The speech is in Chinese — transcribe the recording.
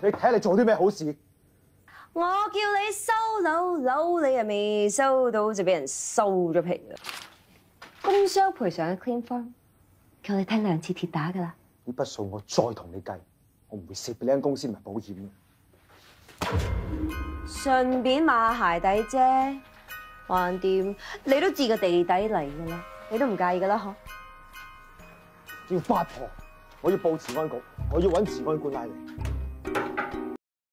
你睇下你做啲咩好事？我叫你收楼，楼你又未收到，就俾人收咗皮啦。工伤赔偿嘅 claim form，叫你听两次铁打噶啦。呢笔数我再同你计，我唔会蚀俾呢间公司埋保险嘅。顺便买鞋底啫，横掂你都自个地底嚟噶啦，你都唔介意噶啦嗬？要发婆，我要报治安局，我要揾治安官拉你。